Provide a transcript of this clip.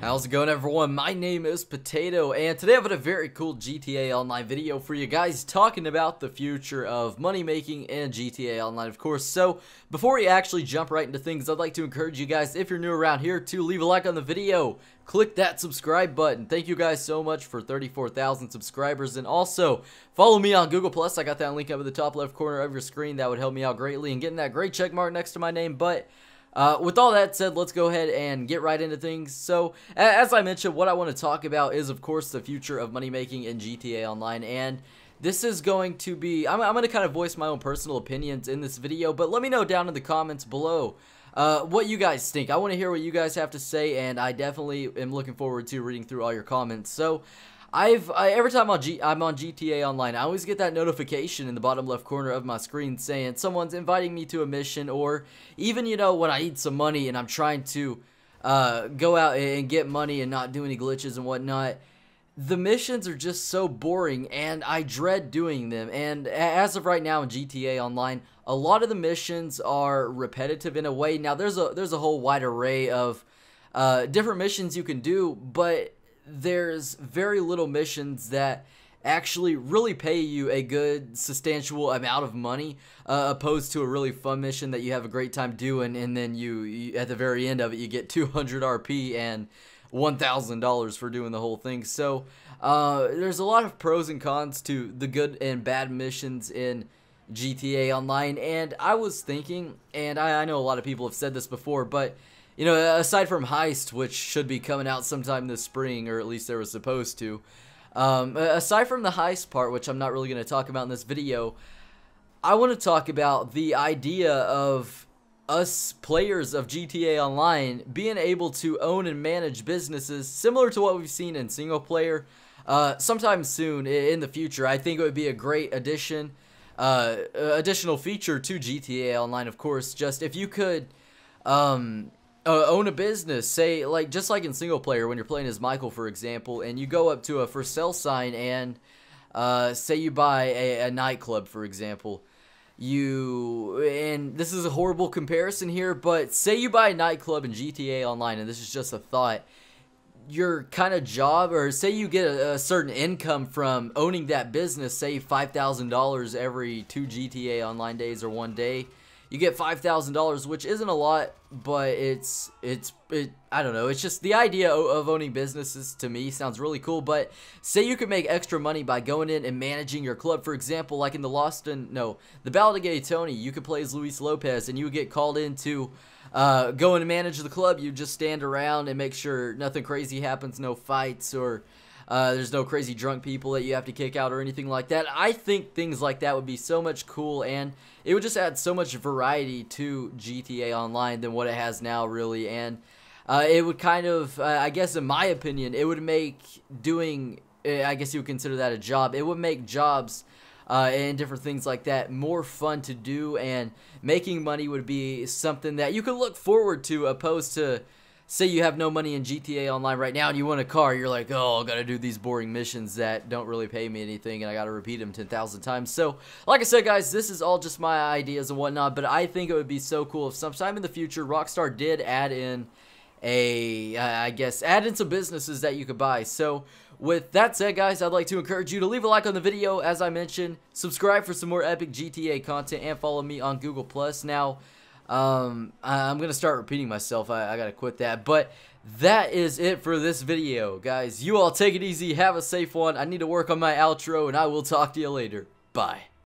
How's it going everyone? My name is Potato and today I've got a very cool GTA Online video for you guys talking about the future of money making in GTA Online of course. So before we actually jump right into things I'd like to encourage you guys if you're new around here to leave a like on the video. Click that subscribe button. Thank you guys so much for 34,000 subscribers and also follow me on Google Plus. I got that link up at the top left corner of your screen. That would help me out greatly and getting that great check mark next to my name but uh, with all that said, let's go ahead and get right into things. So, as I mentioned, what I want to talk about is, of course, the future of money making in GTA Online. And this is going to be, I'm, I'm going to kind of voice my own personal opinions in this video, but let me know down in the comments below uh, what you guys think. I want to hear what you guys have to say, and I definitely am looking forward to reading through all your comments. So, I've I, every time on G, I'm on GTA Online, I always get that notification in the bottom left corner of my screen saying someone's inviting me to a mission, or even you know when I need some money and I'm trying to uh, go out and get money and not do any glitches and whatnot. The missions are just so boring, and I dread doing them. And as of right now in GTA Online, a lot of the missions are repetitive in a way. Now there's a there's a whole wide array of uh, different missions you can do, but there's very little missions that actually really pay you a good substantial amount of money uh, opposed to a really fun mission that you have a great time doing and then you, you at the very end of it you get 200 RP and $1,000 for doing the whole thing. So uh, there's a lot of pros and cons to the good and bad missions in GTA Online and I was thinking and I, I know a lot of people have said this before but you know, aside from Heist, which should be coming out sometime this spring, or at least they were supposed to, um, aside from the Heist part, which I'm not really going to talk about in this video, I want to talk about the idea of us players of GTA Online being able to own and manage businesses similar to what we've seen in single player uh, sometime soon in the future. I think it would be a great addition, uh, additional feature to GTA Online, of course. Just if you could um, uh, own a business, say like just like in single player when you're playing as Michael, for example, and you go up to a for sale sign and uh, say you buy a, a nightclub, for example. You and this is a horrible comparison here, but say you buy a nightclub in GTA Online, and this is just a thought. Your kind of job, or say you get a, a certain income from owning that business, say five thousand dollars every two GTA Online days or one day you get five thousand dollars, which isn't a lot, but it's it's it. I don't know. It's just the idea of owning businesses to me sounds really cool. But say you could make extra money by going in and managing your club. For example, like in the Lost and no, the Ballad of Gay Tony, you could play as Luis Lopez, and you would get called in to uh, go and manage the club. You just stand around and make sure nothing crazy happens, no fights or uh, there's no crazy drunk people that you have to kick out or anything like that. I think things like that would be so much cool and it would just add so much variety to GTA Online than what it has now, really. And uh, it would kind of, uh, I guess, in my opinion, it would make doing, uh, I guess you would consider that a job. It would make jobs. Uh, and different things like that more fun to do and making money would be something that you could look forward to opposed to say you have no money in GTA Online right now and you want a car, you're like, oh, I gotta do these boring missions that don't really pay me anything and I gotta repeat them 10,000 times. So, like I said, guys, this is all just my ideas and whatnot, but I think it would be so cool if sometime in the future Rockstar did add in a, I guess, add in some businesses that you could buy. So, with that said, guys, I'd like to encourage you to leave a like on the video, as I mentioned, subscribe for some more epic GTA content, and follow me on Google+. Plus. Now, um, I'm going to start repeating myself. I, I got to quit that. But that is it for this video, guys. You all take it easy. Have a safe one. I need to work on my outro, and I will talk to you later. Bye.